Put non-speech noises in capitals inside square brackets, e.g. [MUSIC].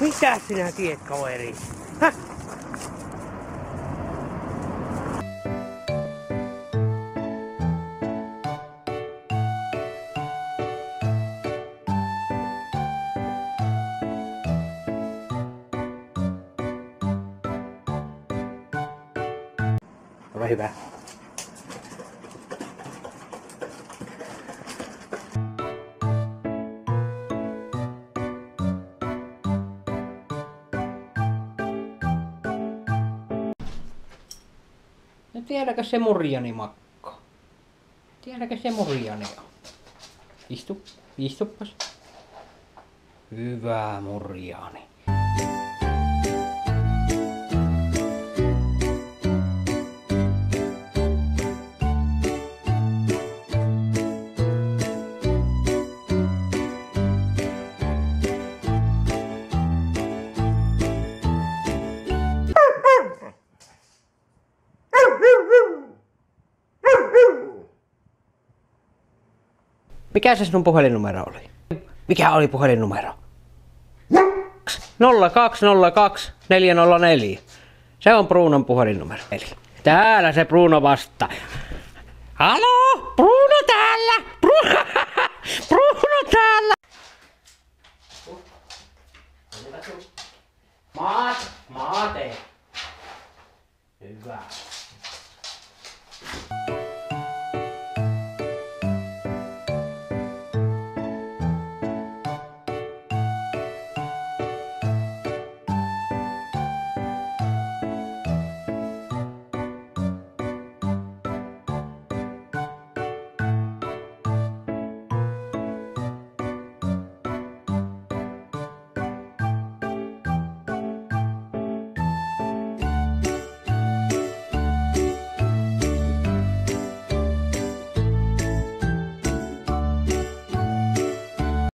Mitä sinä tiedät, kaveri? Häh? Ole hyvä. No tiedäkö se murjani makko? Tiedäkö se murjani on? Istu, istupas. Hyvä murjani. Mikä se sinun puhelinnumero oli? Mikä oli puhelinnumero? 0202 404. Se on Bruunon puhelinnumero. Eli täällä se Bruno vastaa. Halo? Bruno täällä! Bruno, [LAUGHS] Bruno täällä! Maat, maate.